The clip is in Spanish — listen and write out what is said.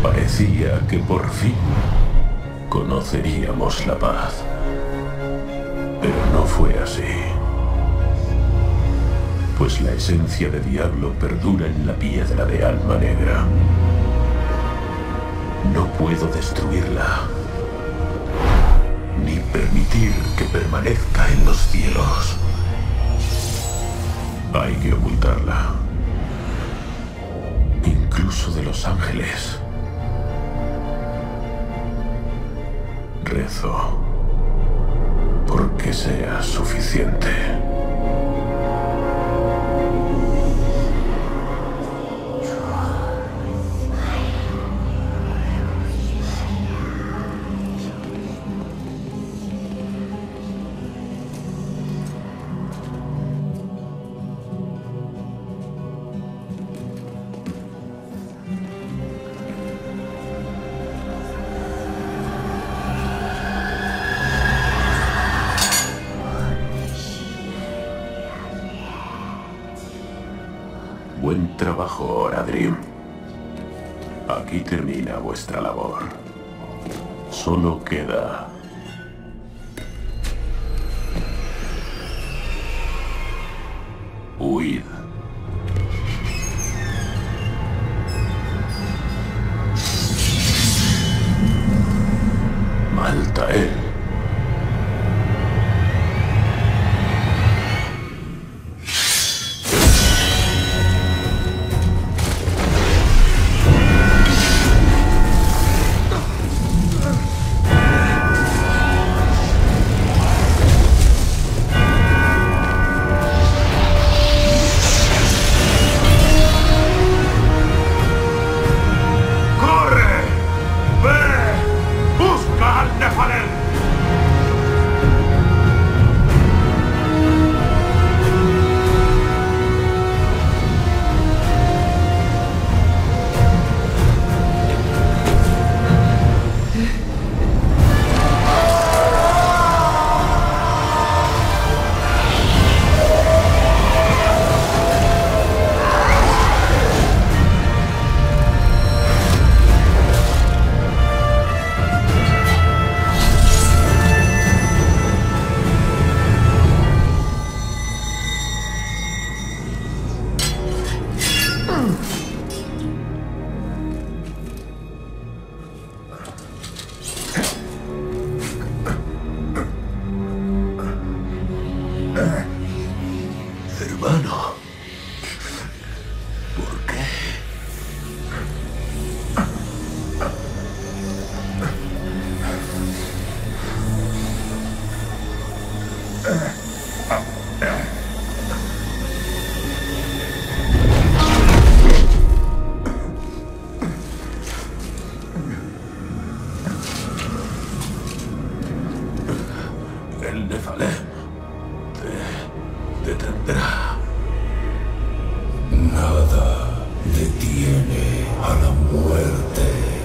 Parecía que por fin conoceríamos la paz. Pero no fue así. Pues la esencia de Diablo perdura en la piedra de Alma Negra. No puedo destruirla. Ni permitir que permanezca en los cielos. Hay que ocultarla. De los ángeles. Rezo porque sea suficiente. Buen trabajo, Oradrim. Aquí termina vuestra labor. Solo queda... Huid. Maltael. Ugh. el Nefalem te detendrá. Nada detiene a la muerte.